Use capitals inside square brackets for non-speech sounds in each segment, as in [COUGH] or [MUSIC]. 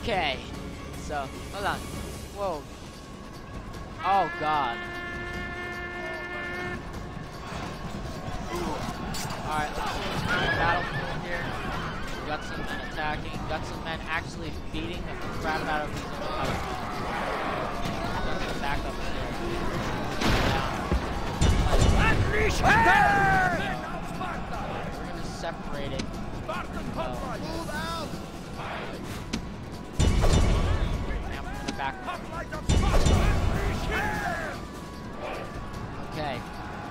Okay, so hold on. Whoa. Oh God. Alright, let's see the battlefield here. We got some men attacking. Got some men actually beating the crap out of these incoming. Got some backup here. We're gonna separate it. Move out! Back Okay.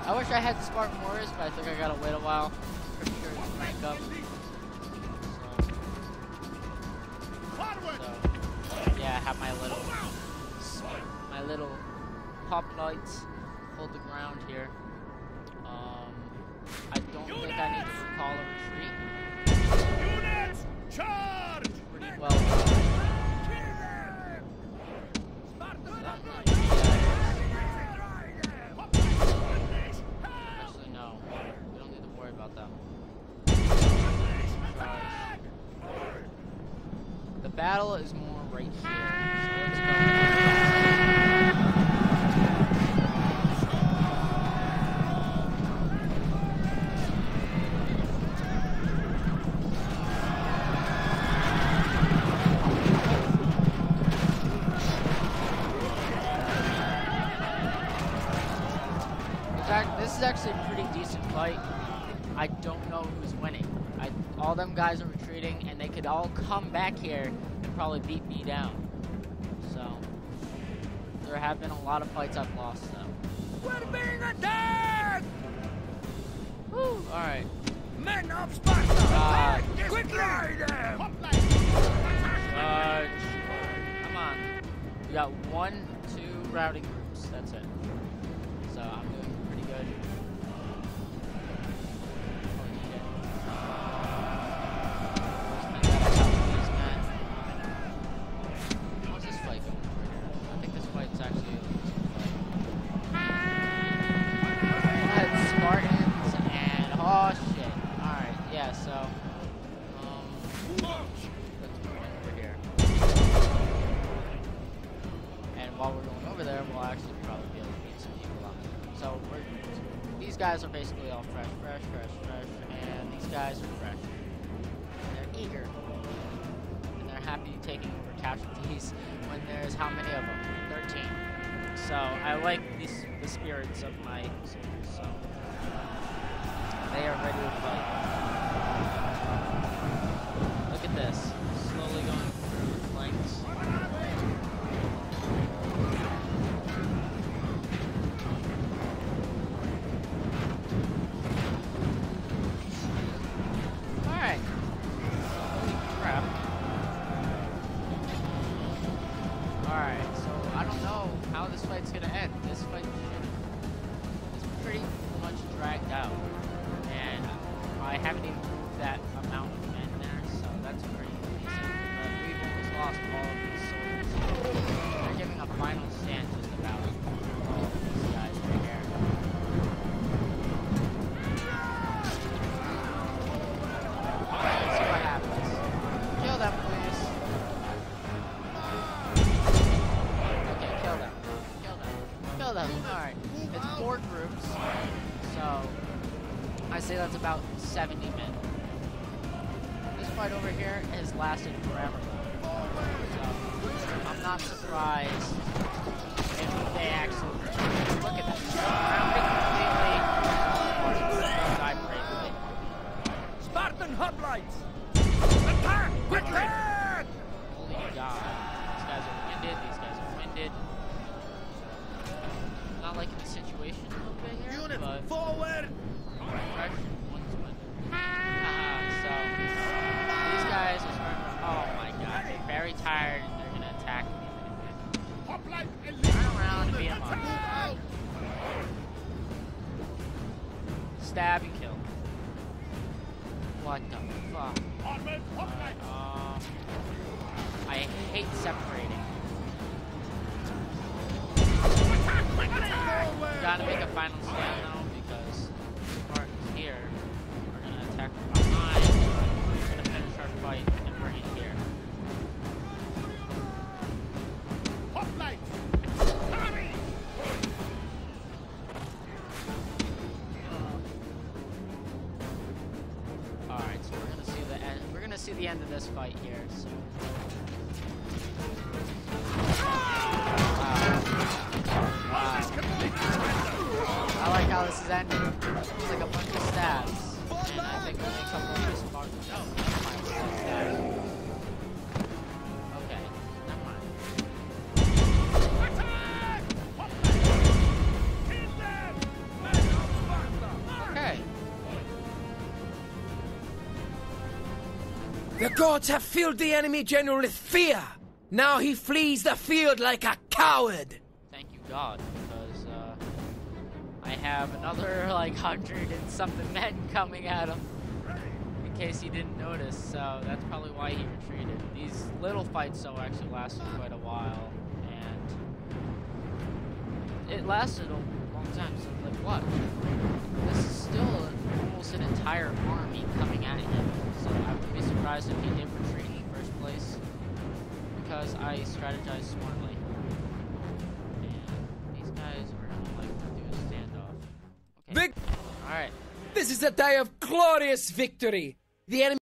I wish I had Spartan Warriors, but I think I gotta wait a while. Pretty sure it's rank up. So, so yeah, I have my little my little pop lights hold the ground here. Um, I don't think I need to recall a retreat. Units, charge! Pretty well. Battle is more right here. This is actually a pretty decent fight. I don't know who's winning. I, all them guys are retreating, and they could all come back here and probably beat me down. So, there have been a lot of fights I've lost, though. We're being attacked! Woo! Alright. Men of Sparta! Uh, Attack Quickly! them! Charge. Come on. We got one, two routing groups. That's it. So, I'm doing pretty good. Over here. And while we're going over there, we'll actually probably be able to beat some people up. So these guys are basically all fresh, fresh, fresh, fresh, and these guys are fresh. And they're eager. And they're happy taking over casualties [LAUGHS] when there's how many of them? 13. So I like these the spirits of my soldiers, so they are ready to fight. This. Slowly going through the flanks. Holy crap. Alright, so I don't know how this fight's gonna end. This fight is pretty much dragged out. And I haven't even moved that amount that's pretty decent. But we've almost lost all of these soldiers. They're giving a final stand just about all of these guys right here. Alright, let's see what happens. Kill them, please. Okay, kill them. Kill them. Kill them. Alright. It's four groups. So, I say that's about 70 men. This fight over here has lasted forever. So, I'm not surprised if they actually... Look at. Surrounded completely. Spartan! Attack! Stab and kill. What the fuck? Hoplite! Um, I hate separating. Gotta make a final stand now end of this fight here. So. Wow. Wow. I like how this is ending. It's like a bunch of stabs. And I think The gods have filled the enemy general with fear. Now he flees the field like a coward. Thank you, God, because uh, I have another like hundred and something men coming at him. In case he didn't notice, so that's probably why he retreated. These little fights, though, actually lasted quite a while, and it lasted a long time. So, like, what? This is still an entire army coming at him. So I wouldn't be surprised if he did retreat in the first place, because I strategized smartly. And these guys are gonna like do a standoff. Okay. Vic- All right. This is a day of glorious victory. The enemy